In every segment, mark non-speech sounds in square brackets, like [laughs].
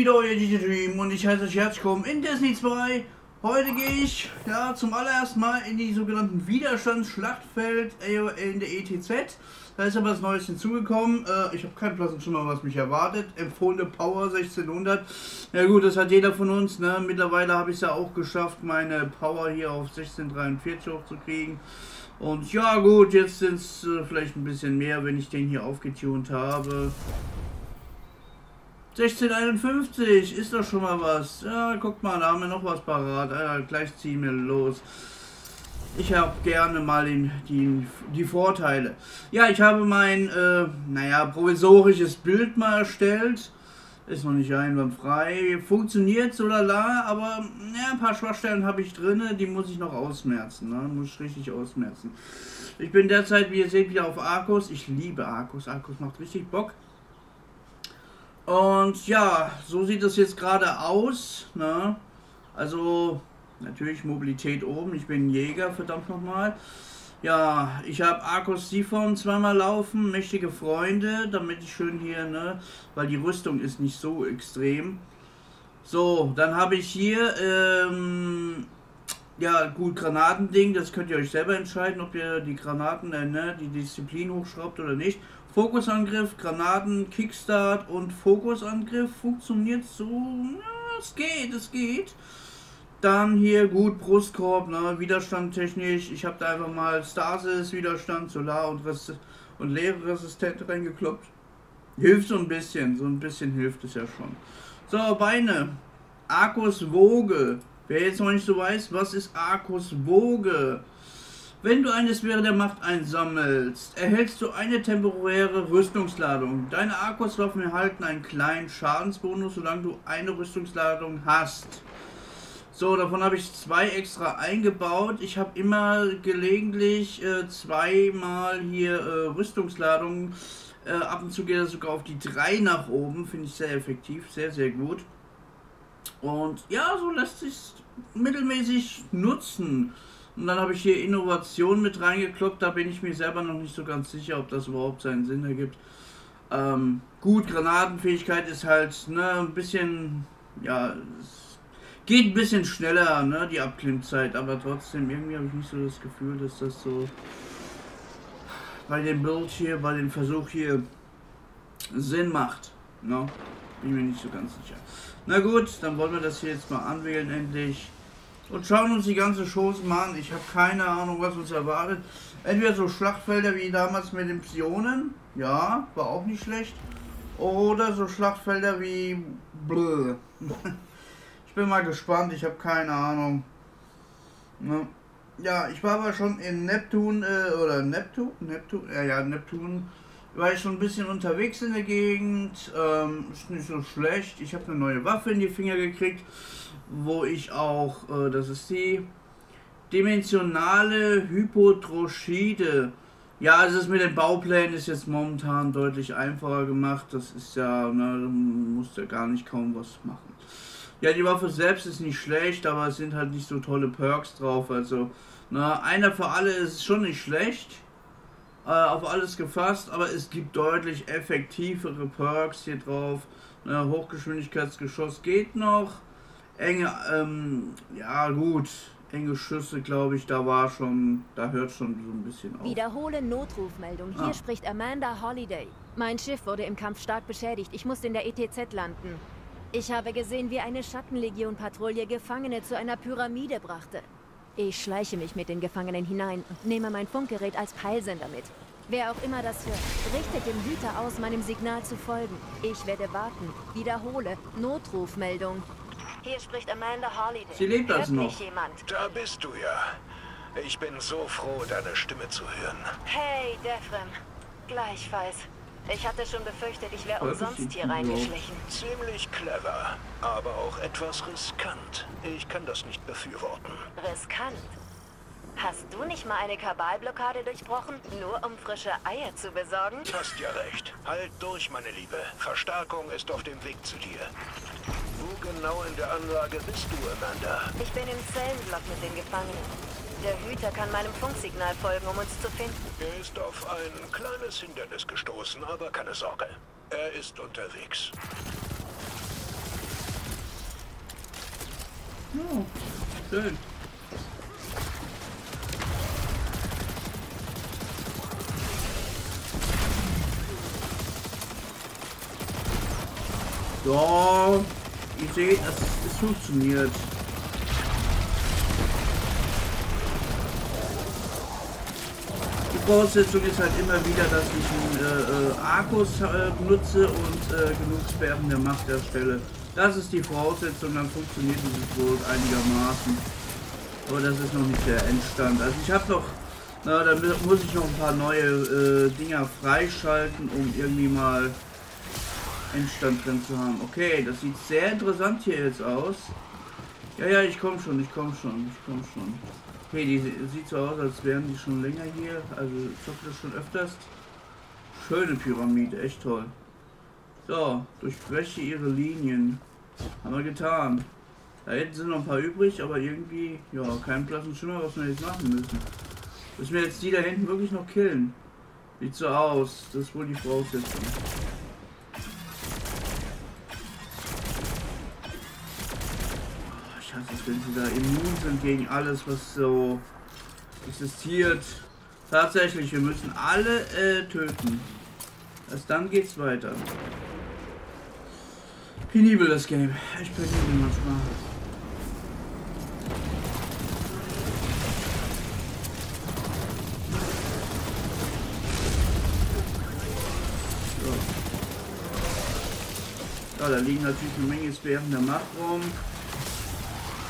wieder euer DJ Dream und ich heiße euch herzlich willkommen in Disney 2. Heute gehe ich ja zum allerersten Mal in die sogenannten Widerstandsschlachtfeld in der ETZ. Da ist aber was Neues hinzugekommen. Äh, ich habe keinen schon mal, was mich erwartet. Empfohlene Power 1600. Ja gut, das hat jeder von uns. Ne? Mittlerweile habe ich es ja auch geschafft, meine Power hier auf 1643 hochzukriegen. Und ja gut, jetzt sind es äh, vielleicht ein bisschen mehr, wenn ich den hier aufgetunt habe. 1651, ist doch schon mal was. Ja, guck mal, da haben wir noch was parat. Ja, gleich ziehen wir los. Ich habe gerne mal den, die, die Vorteile. Ja, ich habe mein, äh, naja, provisorisches Bild mal erstellt. Ist noch nicht einwandfrei. Funktioniert so lala, aber ja, ein paar Schwachstellen habe ich drin, die muss ich noch ausmerzen. Ne? Muss ich richtig ausmerzen. Ich bin derzeit, wie ihr seht, wieder auf Arcus. Ich liebe Arcus. Arcus macht richtig Bock. Und ja, so sieht es jetzt gerade aus. Ne? Also natürlich Mobilität oben. Ich bin Jäger, verdammt nochmal. Ja, ich habe Arcos Siphon zweimal laufen, mächtige Freunde, damit ich schön hier, ne, weil die Rüstung ist nicht so extrem. So, dann habe ich hier, ähm, ja, gut, Granatending, das könnt ihr euch selber entscheiden, ob ihr die Granaten, äh, ne, die Disziplin hochschraubt oder nicht. Fokusangriff, Granaten, Kickstart und Fokusangriff funktioniert so. Ja, es geht, es geht. Dann hier gut Brustkorb, ne, Widerstand technisch. Ich habe da einfach mal Stasis, Widerstand, Solar und, Rest und leere Resistent reingekloppt. Hilft so ein bisschen, so ein bisschen hilft es ja schon. So, Beine. Arcus Woge. Wer jetzt noch nicht so weiß, was ist Arcus Woge? Wenn du eine Sphäre der Macht einsammelst, erhältst du eine temporäre Rüstungsladung. Deine Arkuswaffen erhalten einen kleinen Schadensbonus, solange du eine Rüstungsladung hast. So, davon habe ich zwei extra eingebaut. Ich habe immer gelegentlich äh, zweimal hier äh, Rüstungsladungen. Äh, ab und zu geht das sogar auf die drei nach oben. Finde ich sehr effektiv, sehr, sehr gut. Und ja, so lässt sich mittelmäßig nutzen. Und dann habe ich hier Innovation mit reingekloppt. Da bin ich mir selber noch nicht so ganz sicher, ob das überhaupt seinen Sinn ergibt. Ähm, gut, Granatenfähigkeit ist halt ne, ein bisschen, ja, geht ein bisschen schneller, ne, die Abklimmzeit. Aber trotzdem, irgendwie habe ich nicht so das Gefühl, dass das so bei dem Bild hier, bei dem Versuch hier Sinn macht. Ne? Bin mir nicht so ganz sicher. Na gut, dann wollen wir das hier jetzt mal anwählen endlich und schauen uns die ganze Chose mal an. Ich habe keine Ahnung, was uns erwartet. Entweder so Schlachtfelder wie damals mit den Psionen, ja, war auch nicht schlecht. Oder so Schlachtfelder wie... Bläh. [laughs] Ich bin mal gespannt, ich habe keine Ahnung. Ne? Ja, ich war aber schon in Neptun, äh, oder Neptun, Neptun, ja, ja, Neptun, war ich schon ein bisschen unterwegs in der Gegend, ähm, ist nicht so schlecht. Ich habe eine neue Waffe in die Finger gekriegt wo ich auch, äh, das ist die dimensionale Hypotroschide. Ja, also ist mit den Bauplänen ist jetzt momentan deutlich einfacher gemacht. Das ist ja, ne, musst ja gar nicht kaum was machen. Ja, die Waffe selbst ist nicht schlecht, aber es sind halt nicht so tolle Perks drauf. Also, na, einer für alle ist schon nicht schlecht. Äh, auf alles gefasst, aber es gibt deutlich effektivere Perks hier drauf. Na, Hochgeschwindigkeitsgeschoss geht noch enge, ähm, ja gut, enge Schüsse, glaube ich, da war schon, da hört schon so ein bisschen auf. Wiederhole Notrufmeldung. Hier ah. spricht Amanda Holiday. Mein Schiff wurde im Kampf stark beschädigt. Ich musste in der ETZ landen. Ich habe gesehen, wie eine Schattenlegion-Patrouille Gefangene zu einer Pyramide brachte. Ich schleiche mich mit den Gefangenen hinein und nehme mein Funkgerät als Peilsender mit. Wer auch immer das hört, richtet dem Hüter aus, meinem Signal zu folgen. Ich werde warten. Wiederhole Notrufmeldung. Hier spricht Amanda Holiday. Sie lebt also noch. Jemand? Da bist du ja. Ich bin so froh, deine Stimme zu hören. Hey, Defrem. Gleichfalls. Ich hatte schon befürchtet, ich wäre umsonst hier reingeschlichen. Ziemlich clever, aber auch etwas riskant. Ich kann das nicht befürworten. Riskant? Hast du nicht mal eine Kabalblockade durchbrochen, nur um frische Eier zu besorgen? Hast ja recht. Halt durch, meine Liebe. Verstärkung ist auf dem Weg zu dir. Wo genau in der Anlage bist du, Amanda? Ich bin im Zellenblock mit den Gefangenen. Der Hüter kann meinem Funksignal folgen, um uns zu finden. Er ist auf ein kleines Hindernis gestoßen, aber keine Sorge. Er ist unterwegs. Oh, schön. So, ihr seht, es, es funktioniert. Voraussetzung ist halt immer wieder, dass ich einen äh, äh, Arkus äh, benutze und äh, genug Sperren der Macht erstelle. Das ist die Voraussetzung, dann funktioniert dieses wohl einigermaßen. Aber das ist noch nicht der Endstand. Also ich habe noch, na, da muss ich noch ein paar neue äh, Dinger freischalten, um irgendwie mal Endstand drin zu haben. Okay, das sieht sehr interessant hier jetzt aus. Ja, ja, ich komme schon, ich komme schon, ich komme schon. Okay, die sieht so aus, als wären die schon länger hier. Also ich das schon öfters. Schöne Pyramide, echt toll. So, durchbreche ihre Linien. Haben wir getan. Da hinten sind noch ein paar übrig, aber irgendwie, ja, kein blassen Schimmer, was wir jetzt machen müssen. Müssen wir jetzt die da hinten wirklich noch killen? Sieht so aus. Das ist wohl die Voraussetzung. Ich hasse es, wenn sie da immun sind gegen alles, was so existiert. Tatsächlich, wir müssen alle äh, töten. Erst dann geht's weiter. Penibel das Game. Echt penibel manchmal. So. Ja, da liegen natürlich eine Menge Sphären der Macht rum.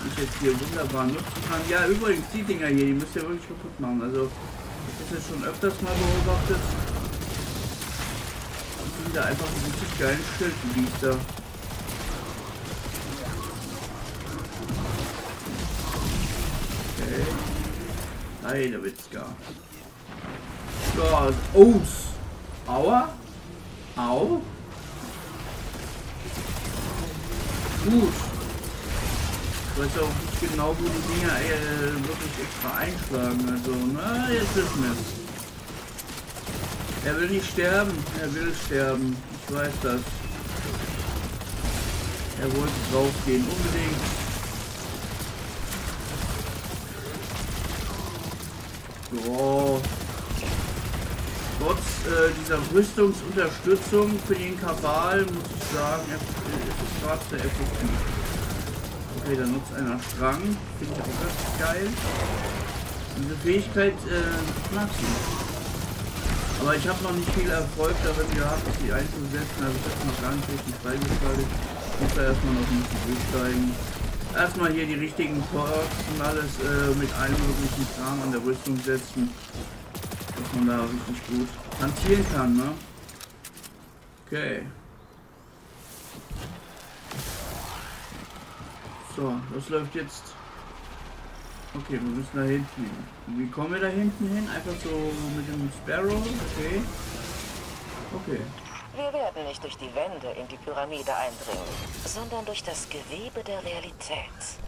Ich jetzt hier wunderbar nutzen kann. Ja, übrigens, die Dinger hier, die müsst ihr wirklich kaputt machen. Also, ich das jetzt schon öfters mal beobachtet. Und sind da einfach ein richtig geilen Schildbiester. Heidewitzka. So, Aus. Aua. Au. Gut. Ich weiß auch nicht genau, wo die Dinger äh, wirklich extra einschlagen. Also, na, jetzt wissen wir es. Er will nicht sterben. Er will sterben. Ich weiß das. Er wollte draufgehen. Unbedingt. So. Trotz äh, dieser Rüstungsunterstützung für den Kabal muss ich sagen, es ist gerade sehr effektiv. Okay, da nutzt einer Strang. Finde ich auch richtig geil. Diese Fähigkeit äh, mag ich. Aber ich habe noch nicht viel Erfolg darin gehabt, die einzusetzen. Also ich habe noch gar nicht richtig freigeschaltet. Ich muss da erstmal noch ein bisschen durchsteigen erstmal hier die richtigen Perks und alles äh, mit einem möglichen Kram an der Rüstung setzen, dass man da richtig gut hantieren kann, ne? Okay. So, was läuft jetzt? Okay, wir müssen da hinten hin. Wie kommen wir da hinten hin? Einfach so mit dem Sparrow? Okay. Okay. Wir werden nicht durch die Wände in die Pyramide eindringen, sondern durch das Gewebe der Realität.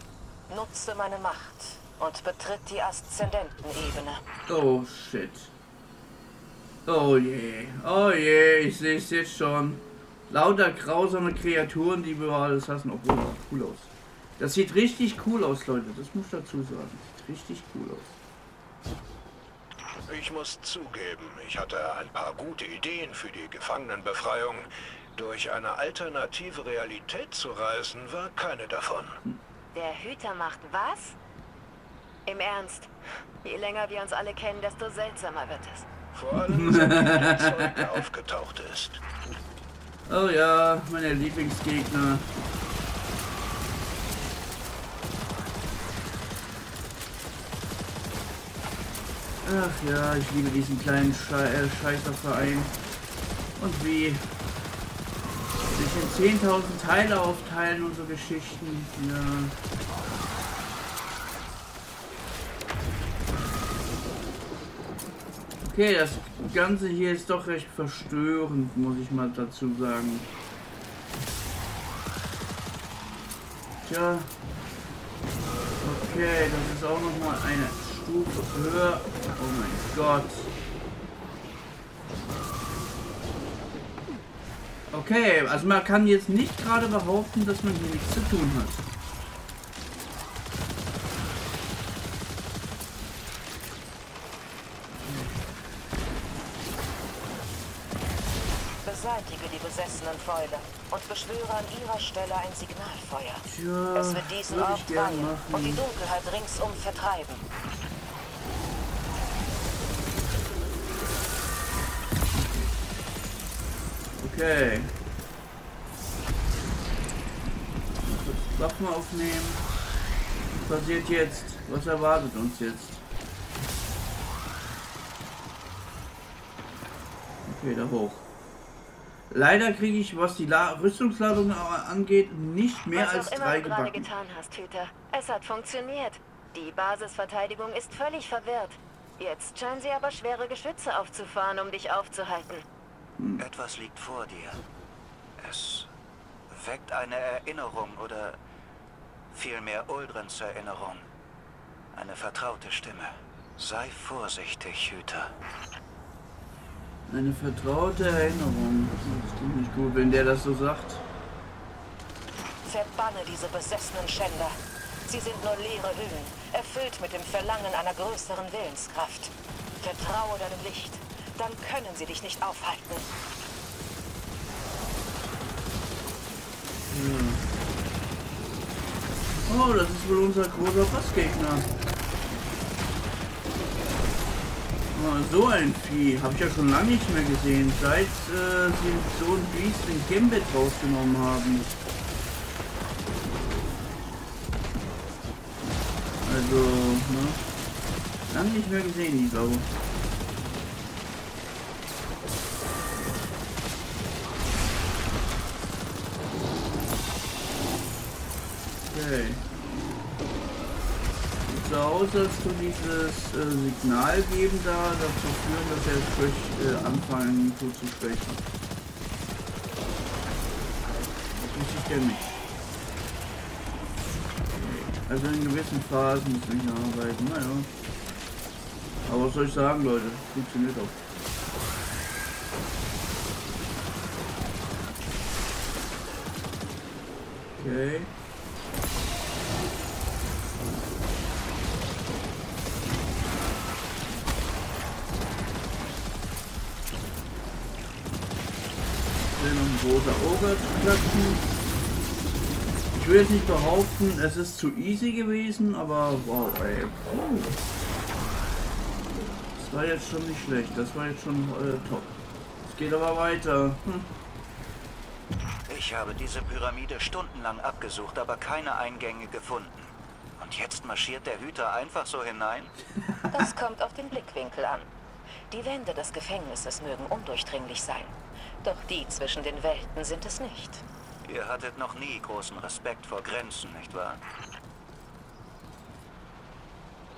Nutze meine Macht und betritt die Aszendentenebene. Oh shit. Oh je. Oh je, ich sehe es jetzt schon. Lauter grausame Kreaturen, die wir alles hassen. Obwohl, das cool aus. Das sieht richtig cool aus, Leute. Das muss ich dazu sagen. Das sieht richtig cool aus. Ich muss zugeben, ich hatte ein paar gute Ideen für die Gefangenenbefreiung. Durch eine alternative Realität zu reisen, war keine davon. Der Hüter macht was? Im Ernst, je länger wir uns alle kennen, desto seltsamer wird es. Vor allem, der Zeug [laughs] aufgetaucht ist. Oh ja, meine Lieblingsgegner. Ach ja, ich liebe diesen kleinen Sche äh, Scheißerverein. Und wie sich in 10.000 Teile aufteilen und so Geschichten. Ja. Okay, das Ganze hier ist doch recht verstörend, muss ich mal dazu sagen. Tja. Okay, das ist auch noch mal eine Stufe höher. Oh mein Gott. Okay, also man kann jetzt nicht gerade behaupten, dass man hier nichts zu tun hat. Beseitige die besessenen Fäule und beschwöre an ihrer Stelle ein Signalfeuer. Tja, es wird diesen Ort weihen und die Dunkelheit ringsum vertreiben. Okay. Waffen aufnehmen. Was passiert jetzt? Was erwartet uns jetzt? Okay, da hoch. Leider kriege ich, was die La Rüstungsladung angeht, nicht mehr Was als auch immer drei du gerade gebacken. getan hast, Hüter. Es hat funktioniert. Die Basisverteidigung ist völlig verwirrt. Jetzt scheinen sie aber schwere Geschütze aufzufahren, um dich aufzuhalten. Etwas liegt vor dir. Es weckt eine Erinnerung oder vielmehr Uldrens Erinnerung. Eine vertraute Stimme. Sei vorsichtig, Hüter. Eine vertraute Erinnerung. Das klingt nicht gut, wenn der das so sagt. Verbanne diese besessenen Schänder. Sie sind nur leere Hüllen, erfüllt mit dem Verlangen einer größeren Willenskraft. Vertraue deinem Licht, dann können sie dich nicht aufhalten. Oh, das ist wohl unser großer Bossgegner. Oh, so ein Vieh. Habe ich ja schon lange nicht mehr gesehen, seit äh, sie so ein Biest in Gambit rausgenommen haben. Also, ne? Lange nicht mehr gesehen, die Sau. Sieht so aus, als du dieses äh, Signal geben da dazu führen, dass er sprich, äh, anfangen tut zu sprechen. Richtig der nicht. Okay. Also in gewissen Phasen muss ich arbeiten, naja. Aber was soll ich sagen, Leute? Funktioniert auch. Okay. Ogre zu klatschen. Ich will jetzt nicht behaupten, es ist zu easy gewesen, aber wow, ey. Puh. Das war jetzt schon nicht schlecht, das war jetzt schon äh, top. Es geht aber weiter. Hm. Ich habe diese Pyramide stundenlang abgesucht, aber keine Eingänge gefunden. Und jetzt marschiert der Hüter einfach so hinein? Das kommt auf den Blickwinkel an. Die Wände des Gefängnisses mögen undurchdringlich sein. Doch die zwischen den Welten sind es nicht. Ihr hattet noch nie großen Respekt vor Grenzen, nicht wahr?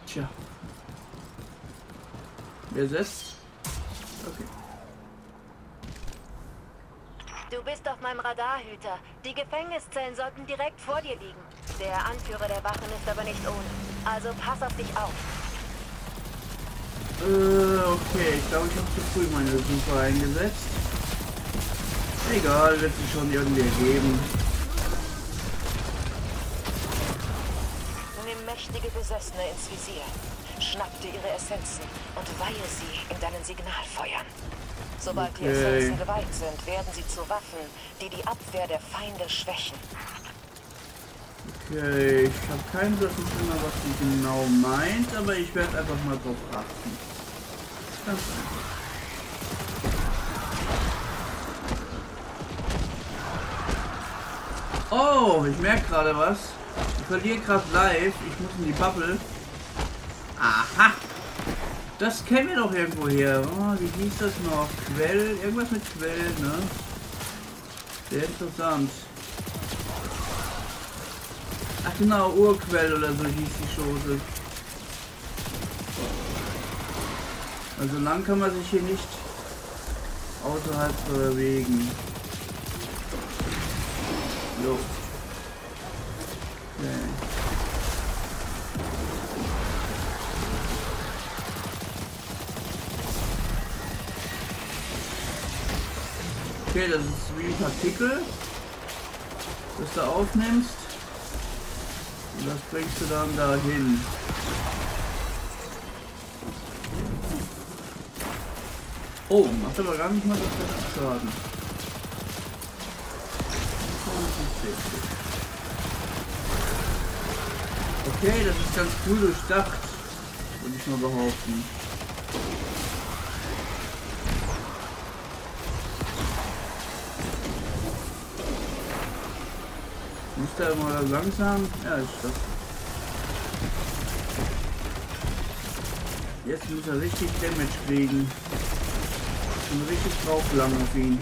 Tja. Wer setzt? Okay. Du bist auf meinem Radar, Hüter. Die Gefängniszellen sollten direkt vor dir liegen. Der Anführer der Wachen ist aber nicht ohne. Also pass auf dich auf. Äh, okay, ich glaube, ich habe zu früh meine Suche eingesetzt. Egal, wird sich schon irgendwie ergeben. Nimm mächtige Besessene ins Visier. Schnapp dir ihre Essenzen und weihe sie in deinen Signalfeuern. Sobald die Okay. Essenzen geweiht sind, werden sie zu Waffen, die die Abwehr der Feinde schwächen. Okay, ich habe keinen blassen Schimmer, was sie genau meint, aber ich werde einfach mal drauf achten. Ganz einfach. Oh, ich merke gerade was. Ich verliere gerade live. Ich muss in die Bubble. Aha. Das kennen wir doch irgendwo her. Oh, wie hieß das noch? Quell? Irgendwas mit Quell, ne? Sehr interessant. Ach genau, Urquell oder so hieß die Chose. Also lang kann man sich hier nicht außerhalb bewegen. Jo. Okay. Okay, das ist wie ein Partikel, das du aufnimmst. Und das bringst du dann dahin. Oh, macht aber gar nicht mal so viel Schaden. Okay, das ist ganz cool durchdacht, würde ich mal behaupten. Muss der immer langsam? Ja, ist das. Jetzt muss er richtig Damage kriegen. Und richtig drauf lang auf ihn.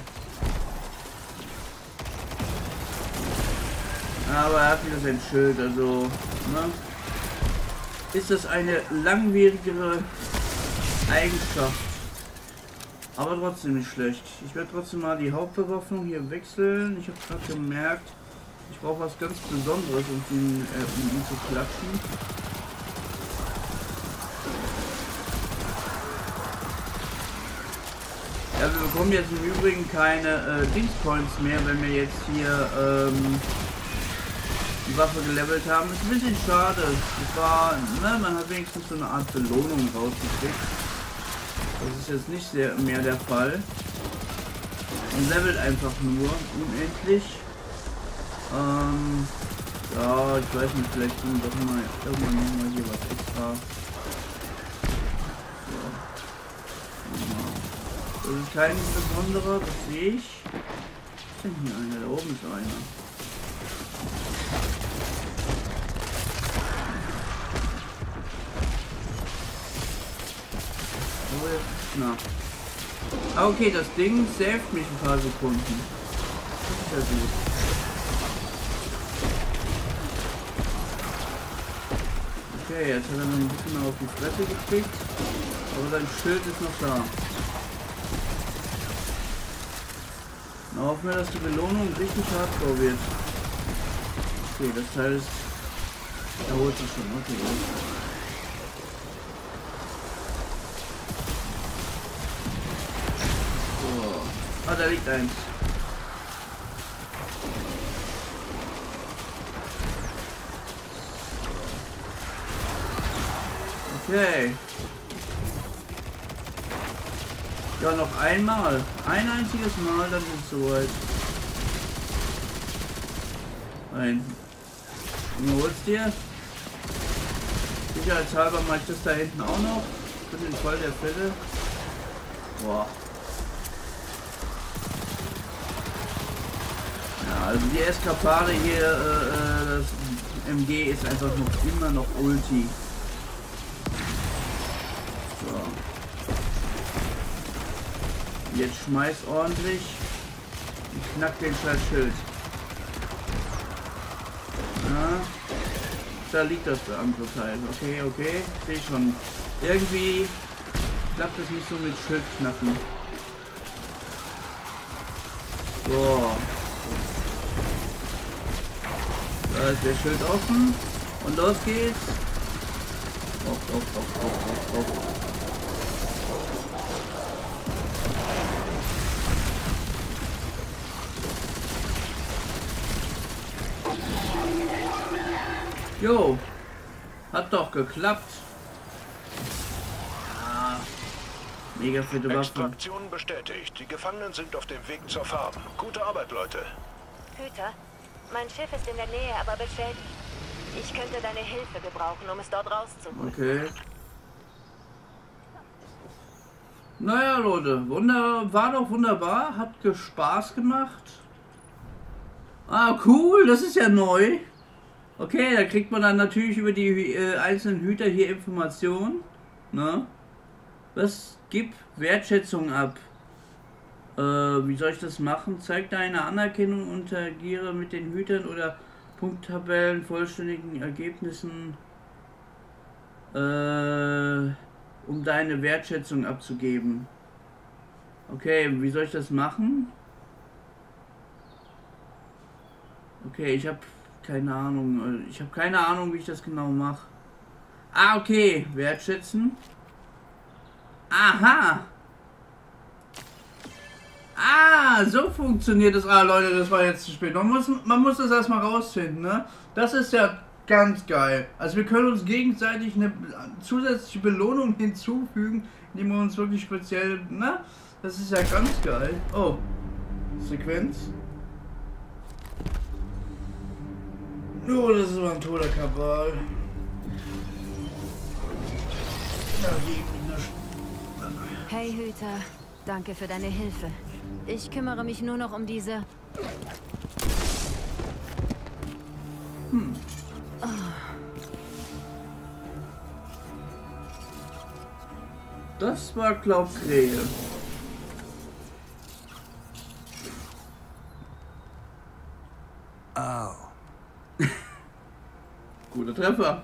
Aber er hat wieder sein Schild, also ne? ist das eine langwierigere Eigenschaft. Aber trotzdem nicht schlecht. Ich werde trotzdem mal die Hauptbewaffnung hier wechseln. Ich habe gerade gemerkt, ich brauche was ganz Besonderes, um ihn, äh, um ihn zu klatschen. Ja, wir bekommen jetzt im Übrigen keine äh, Dingspoints mehr, wenn wir jetzt hier ähm, die Waffe gelevelt haben. Ist ein bisschen schade. Das war, ne, man hat wenigstens so eine Art Belohnung rausgekriegt. Das ist jetzt nicht sehr, mehr der Fall. Man levelt einfach nur unendlich. Ähm, ja, ich weiß nicht, vielleicht tun wir doch mal irgendwann noch mal hier was extra. So. Das ist kein besonderer, das sehe ich. Was ist denn hier einer? Da oben ist einer. Na. Ah, okay, das Ding saved mich ein paar Sekunden. Das ist ja gut. Okay, jetzt hat er noch ein bisschen auf die Fresse gekriegt. Aber sein Schild ist noch da. Na, hoffen wir, dass die Belohnung richtig hardcore wird. Okay, das Teil ist... Erholt sich schon. Okay, gut. Ah, da liegt eins. Okay. Ja, noch einmal. Ein einziges Mal, dann ist es soweit. Nein. Du holst dir. Sicherheitshalber mache ich das da hinten auch noch. Für den Fall der Fälle. Boah. Also die Eskapade hier, äh, äh das MG ist einfach noch immer noch Ulti. So. Jetzt schmeiß ordentlich. Ich knack den scheiß Schild. Ja. Da liegt das andere Teil. Okay, okay. Sehe schon. Irgendwie klappt es nicht so mit Schildknacken. So. Da ist der Schild offen. Und los geht's. Auf, auf, auf, auf, auf, auf. Jo, hat doch geklappt. Ah, mega fette Waffe. Extraktion bestätigt. Die Gefangenen sind auf dem Weg zur Farm. Gute Arbeit, Leute. Hüter, mein Schiff ist in der Nähe, aber beschädigt. Ich könnte deine Hilfe gebrauchen, um es dort rauszuholen. Okay. Naja, Leute, wunder war doch wunderbar, hat Spaß gemacht. Ah, cool, das ist ja neu. Okay, da kriegt man dann natürlich über die äh, einzelnen Hüter hier Informationen. Ne? Was gibt Wertschätzung ab? Äh, wie soll ich das machen? Zeig deine Anerkennung und agiere mit den Hütern oder Punkttabellen, vollständigen Ergebnissen, äh, um deine Wertschätzung abzugeben. Okay, wie soll ich das machen? Okay, ich habe keine Ahnung. Ich habe keine Ahnung, wie ich das genau mache. Ah, okay. Wertschätzen. Aha. Ah, so funktioniert das. Ah, Leute, das war jetzt zu spät. Man muss, man muss das erstmal rausfinden, ne? Das ist ja ganz geil. Also wir können uns gegenseitig eine zusätzliche Belohnung [laughs] hinzufügen, indem wir uns wirklich speziell, ne? Das ist ja ganz geil. Oh, Sequenz. Oh, das war ein toter Kabal. Hey Hüter, danke für deine Hilfe. Ich kümmere mich nur noch um diese... Hm. Oh. Das war glaub Krähe. Au. [laughs] Guter Treffer.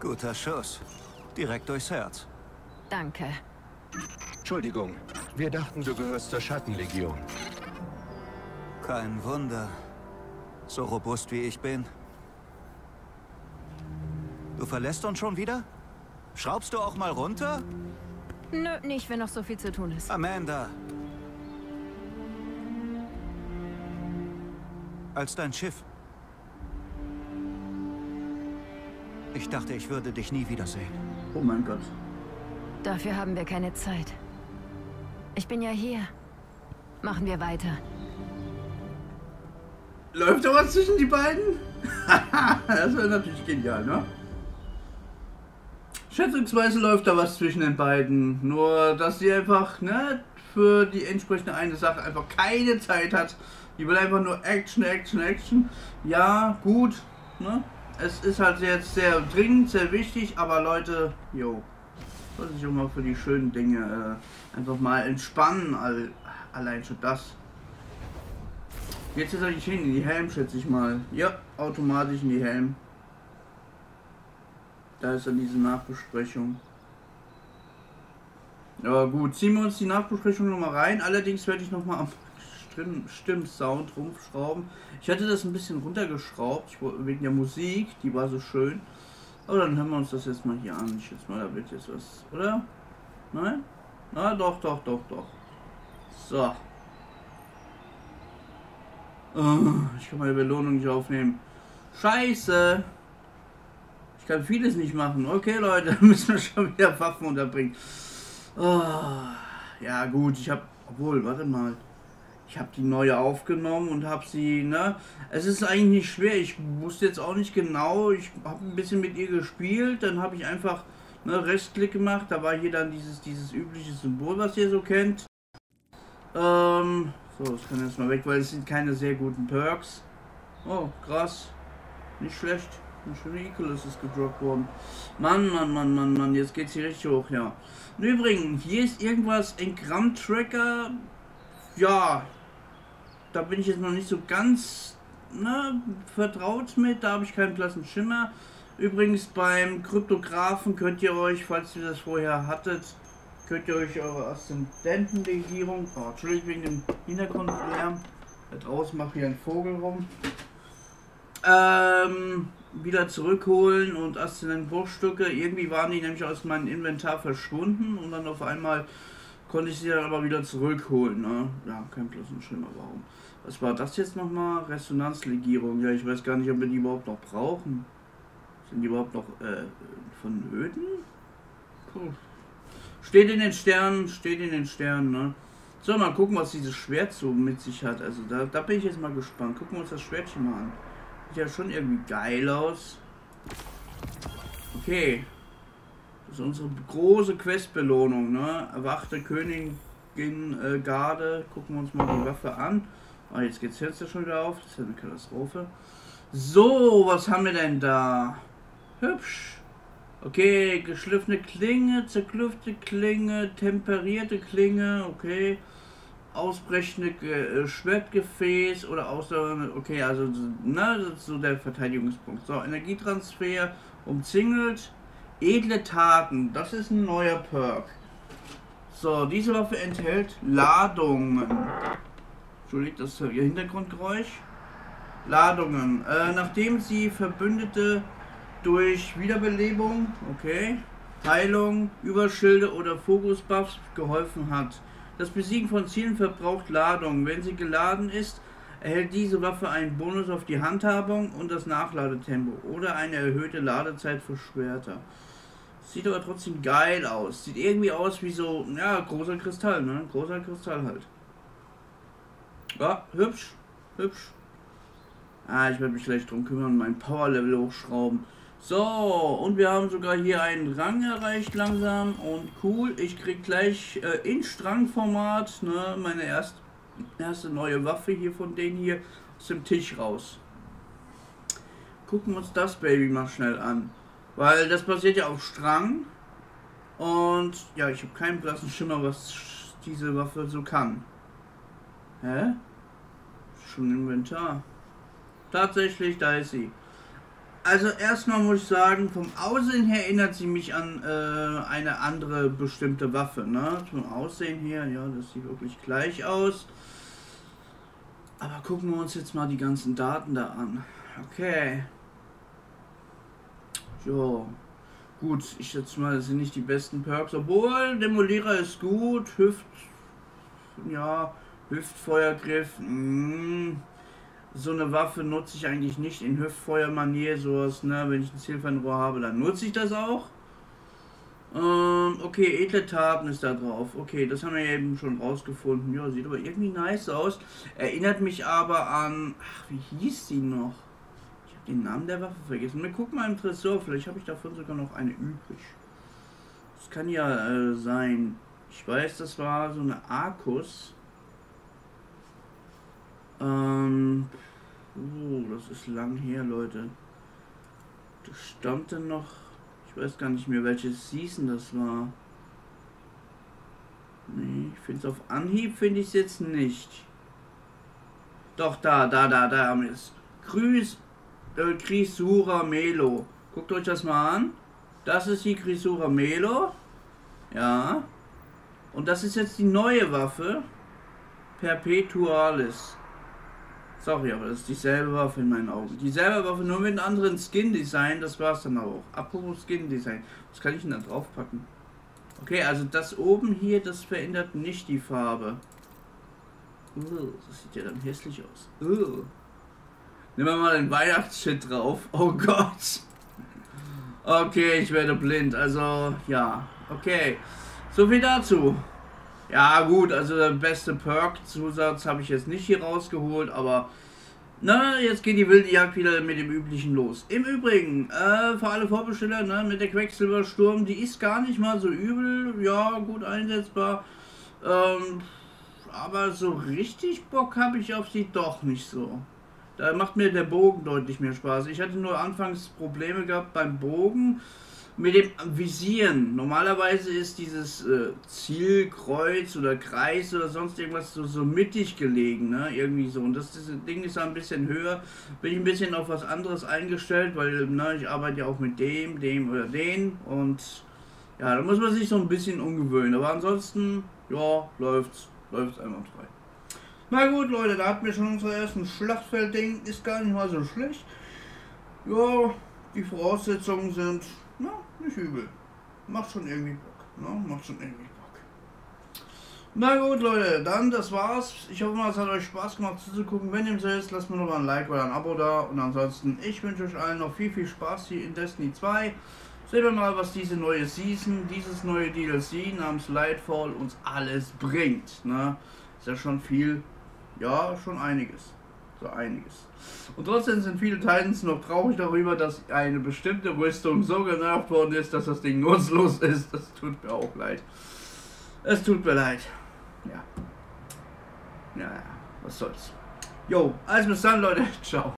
Guter Schuss. Direkt durchs Herz. Danke. Entschuldigung, wir dachten, du gehörst zur Schattenlegion. Kein Wunder. So robust wie ich bin. Du verlässt uns schon wieder? Schraubst du auch mal runter? Nö, nicht, wenn noch so viel zu tun ist. Amanda. Als dein Schiff. Ich dachte, ich würde dich nie wiedersehen. Oh mein Gott. Dafür haben wir keine Zeit. Ich bin ja hier. Machen wir weiter. Läuft da was zwischen die beiden? [laughs] das wäre natürlich genial, ne? Schätzungsweise läuft da was zwischen den beiden. Nur, dass sie einfach, ne, für die entsprechende eine Sache einfach keine Zeit hat. Die will einfach nur Action, Action, Action. Ja, gut, ne? Es ist halt jetzt sehr dringend, sehr wichtig, aber Leute, jo, soll sich auch mal für die schönen Dinge äh, einfach mal entspannen. All, allein schon das. Jetzt ist nicht hin, in die Helm, schätze ich mal. Ja, automatisch in die Helm. Da ist dann diese Nachbesprechung. Ja gut, ziehen wir uns die Nachbesprechung nochmal rein. Allerdings werde ich nochmal am Stimmsound rumschrauben. Ich hatte das ein bisschen runtergeschraubt, wegen der Musik, die war so schön. Aber dann hören wir uns das jetzt mal hier an. Ich jetzt mal, da wird jetzt was, oder? Nein? Na doch, doch, doch, doch. So. Oh, ich kann meine Belohnung nicht aufnehmen. Scheiße. Ich kann vieles nicht machen. Okay, Leute, [laughs] müssen wir schon wieder Waffen unterbringen. Oh, ja gut, ich habe, obwohl, warte mal. Ich habe die neue aufgenommen und habe sie, ne? Es ist eigentlich nicht schwer. Ich wusste jetzt auch nicht genau. Ich habe ein bisschen mit ihr gespielt. Dann habe ich einfach ne, Rechtsklick gemacht. Da war hier dann dieses, dieses übliche Symbol, was ihr so kennt. Ähm, so, das kann jetzt mal weg, weil es sind keine sehr guten Perks. Oh, krass. Nicht schlecht. Ein schöner Ecolus ist gedroppt worden. Mann, Mann, Mann, Mann, Mann, jetzt geht's hier richtig hoch, ja. Und übrigens, hier ist irgendwas, ein Gramm-Tracker. Ja, da bin ich jetzt noch nicht so ganz ne, vertraut mit, da habe ich keinen blassen Schimmer. Übrigens beim Kryptografen könnt ihr euch, falls ihr das vorher hattet, könnt ihr euch eure Aszendentenlegierung, oh, Entschuldigung wegen dem Hintergrundlärm, da draußen macht hier ein Vogel rum, ähm, wieder zurückholen und Aszendentenbruchstücke, irgendwie waren die nämlich aus meinem Inventar verschwunden und dann auf einmal konnte ich sie dann aber wieder zurückholen, ne? Ja, kein blassen Schimmer, warum. Was war das jetzt nochmal? Resonanzlegierung. Ja, ich weiß gar nicht, ob wir die überhaupt noch brauchen. Sind die überhaupt noch äh, von? Puh. Steht in den Sternen, steht in den Sternen, ne? So, mal gucken, was dieses Schwert so mit sich hat. Also da, da bin ich jetzt mal gespannt. Gucken wir uns das Schwertchen mal an. Sieht ja schon irgendwie geil aus. Okay. Das ist unsere große Questbelohnung, ne? Erwachte Königin äh, Garde. Gucken wir uns mal die Waffe an. Ah, jetzt geht's jetzt schon wieder auf. Das ist eine Katastrophe. So, was haben wir denn da? Hübsch. Okay, geschliffene Klinge, zerklüfte Klinge, temperierte Klinge, okay. Ausbrechende äh, Schwertgefäß oder außer, okay, also, na, das ist so der Verteidigungspunkt. So, Energietransfer umzingelt. Edle Taten, das ist ein neuer Perk. So, diese Waffe enthält Ladungen. Entschuldigt das ihr Hintergrundgeräusch. Ladungen. Äh, nachdem sie Verbündete durch Wiederbelebung, okay, Heilung, Überschilde oder Fokusbuffs geholfen hat. Das Besiegen von Zielen verbraucht Ladung. Wenn sie geladen ist, erhält diese Waffe einen Bonus auf die Handhabung und das Nachladetempo oder eine erhöhte Ladezeit für Schwerter. Sieht aber trotzdem geil aus. Sieht irgendwie aus wie so, ja, großer Kristall, ne? Großer Kristall halt. Ja, hübsch. Hübsch. Ah, ich werde mich gleich drum kümmern, mein Power-Level hochschrauben. So, und wir haben sogar hier einen Rang erreicht langsam und cool. Ich krieg gleich äh, in Strangformat ne, meine erst, erste neue Waffe hier von denen hier aus dem Tisch raus. Gucken wir uns das Baby mal schnell an. Weil das basiert ja auf Strang. Und ja, ich habe keinen blassen Schimmer, was diese Waffe so kann. Hä? Schon Inventar. Tatsächlich, da ist sie. Also erstmal muss ich sagen, vom Aussehen her erinnert sie mich an äh, eine andere bestimmte Waffe. Ne? Vom Aussehen her, ja, das sieht wirklich gleich aus. Aber gucken wir uns jetzt mal die ganzen Daten da an. Okay. So. Gut, ich schätze mal, das sind nicht die besten Perks. Obwohl, Demolierer ist gut. Hüft. Ja, Hüftfeuergriff. Mh. Hm so eine Waffe nutze ich eigentlich nicht in Hüftfeuermanier, sowas, ne, wenn ich ein Zielfernrohr habe, dann nutze ich das auch. Ähm, okay, edle Taten ist da drauf. Okay, das haben wir eben schon rausgefunden. Ja, sieht aber irgendwie nice aus. Erinnert mich aber an, ach, wie hieß die noch? Ich habe den Namen der Waffe vergessen. Wir gucken mal im Tresor, vielleicht habe ich davon sogar noch eine übrig. Das kann ja äh, sein. Ich weiß, das war so eine Arkus. Ähm, oh, das ist lang her, Leute. Das denn noch. Ich weiß gar nicht mehr, welches Season das war. Nee, ich finde es auf Anhieb, finde ich es jetzt nicht. Doch, da, da, da, da haben wir es. Grüß, äh, Grisura Melo. Guckt euch das mal an. Das ist die Grisura Melo. Ja. Und das ist jetzt die neue Waffe. Perpetualis. Sorry, aber das ist dieselbe Waffe in meinen Augen. Dieselbe Waffe, nur mit einem anderen Skin-Design, das war's dann auch. Apropos Skin-Design, was kann ich denn da drauf packen? Okay, also das oben hier, das verändert nicht die Farbe. Uh, das sieht ja dann hässlich aus. Uh. Nehmen wir mal den Weihnachtsshit drauf. Oh Gott. Okay, ich werde blind. Also, ja. Okay. So viel dazu. Ja gut, also der beste Perk-Zusatz habe ich jetzt nicht hier rausgeholt, aber na, jetzt geht die wilde Jagd wieder mit dem üblichen los. Im Übrigen, äh, für alle Vorbesteller, ne, mit der Quecksilbersturm, die ist gar nicht mal so übel, ja, gut einsetzbar. Ähm, aber so richtig Bock habe ich auf sie doch nicht so. Da macht mir der Bogen deutlich mehr Spaß. Ich hatte nur anfangs Probleme gehabt beim Bogen mit dem Visieren. Normalerweise ist dieses äh, Zielkreuz oder Kreis oder sonst irgendwas so, so mittig gelegen, ne? Irgendwie so. Und das, das Ding ist ein bisschen höher. Bin ich ein bisschen auf was anderes eingestellt, weil ne, ich arbeite ja auch mit dem, dem oder den. Und ja, da muss man sich so ein bisschen umgewöhnen. Aber ansonsten, ja, läuft's. Läuft's einwandfrei. Na gut, Leute, da hatten wir schon unser ersten Schlachtfeld-Ding. Ist gar nicht mal so schlecht. Ja, die Voraussetzungen sind nicht übel. Macht schon irgendwie Bock. Ne? Macht schon irgendwie Bock. Na gut, Leute, dann das war's. Ich hoffe mal, es hat euch Spaß gemacht zuzugucken. Wenn dem so ist, lasst mir noch mal ein Like oder ein Abo da. Und ansonsten, ich wünsche euch allen noch viel, viel Spaß hier in Destiny 2. Sehen wir mal, was diese neue Season, dieses neue DLC namens Lightfall uns alles bringt. Ne? Ist ja schon viel, ja, schon einiges. So einiges. Und trotzdem sind viele Titans noch traurig darüber, dass eine bestimmte Rüstung so genervt worden ist, dass das Ding nutzlos [laughs] ist. Das tut mir auch leid. Es tut mir leid. Ja. Ja, ja. Was soll's. Jo, also bis dann, Leute. [laughs] Ciao.